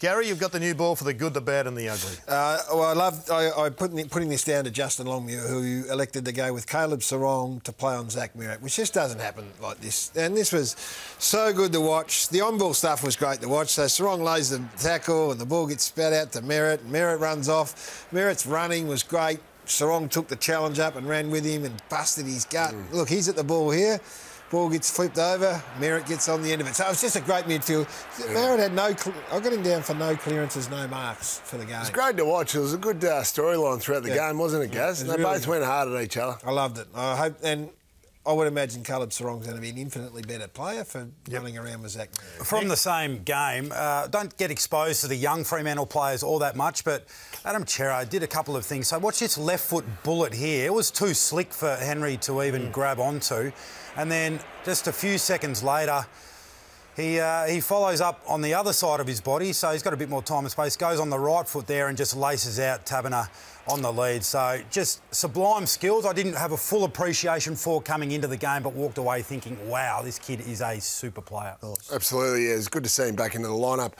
Garry, you've got the new ball for the good, the bad, and the ugly. Uh, well, I love I, I putting putting this down to Justin Longmuir, who elected to go with Caleb Serong to play on Zach Merrett, which just doesn't happen like this. And this was so good to watch. The on-ball stuff was great to watch. So Serong lays the tackle, and the ball gets spat out to Merrett. Merrett runs off. Merrett's running was great. Serong took the challenge up and ran with him and busted his gut. Mm. Look, he's at the ball here. Ball gets flipped over. Merrett gets on the end of it. So it was just a great midfield. Yeah. Merrett had no. I got him down for no clearances, no marks for the game. It's great to watch. It was a good uh, storyline throughout the yeah. game, wasn't it, Gaz? Yeah, it they really both went hard at each other. I loved it. I hope and. I would imagine Caleb Serong's going to be an infinitely better player for yep. running around with Zach. From the same game, uh, don't get exposed to the young Fremantle players all that much, but Adam Cerra did a couple of things. So watch this left foot bullet here. It was too slick for Henry to even mm. grab onto. And then just a few seconds later, he, uh, he follows up on the other side of his body, so he's got a bit more time and space. Goes on the right foot there and just laces out Taberner on the lead. So just sublime skills. I didn't have a full appreciation for coming into the game, but walked away thinking, wow, this kid is a super player. Absolutely, yeah. It's good to see him back into the lineup.